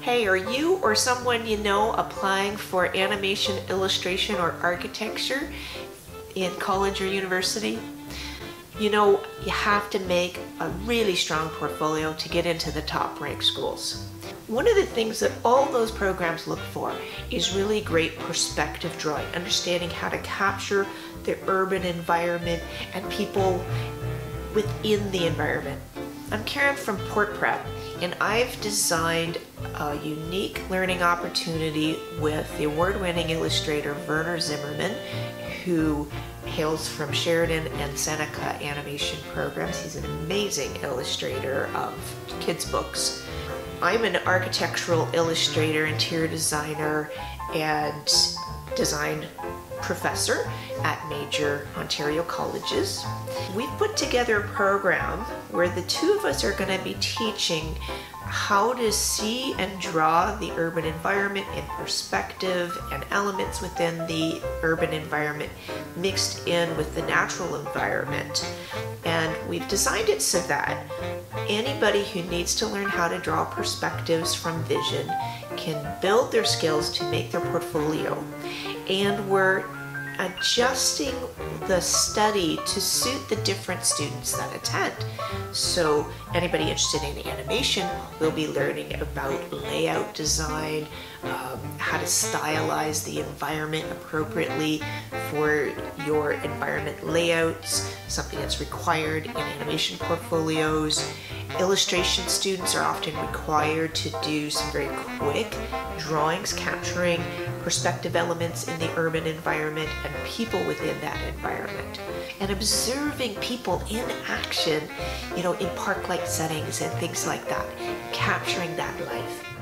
Hey, are you or someone you know applying for animation, illustration, or architecture in college or university? You know, you have to make a really strong portfolio to get into the top ranked schools. One of the things that all those programs look for is really great perspective drawing, understanding how to capture the urban environment and people within the environment. I'm Karen from Port Prep, and I've designed a unique learning opportunity with the award winning illustrator Werner Zimmermann, who hails from Sheridan and Seneca animation programs. He's an amazing illustrator of kids' books. I'm an architectural illustrator, interior designer, and design professor at major Ontario colleges. We've put together a program where the two of us are going to be teaching how to see and draw the urban environment in perspective and elements within the urban environment mixed in with the natural environment. And we've designed it so that anybody who needs to learn how to draw perspectives from vision can build their skills to make their portfolio. And we're adjusting the study to suit the different students that attend. So anybody interested in animation will be learning about layout design, um, how to stylize the environment appropriately for your environment layouts, something that's required in animation portfolios. Illustration students are often required to do some very quick drawings capturing perspective elements in the urban environment and people within that environment. And observing people in action, you know, in park-like settings and things like that, capturing that life.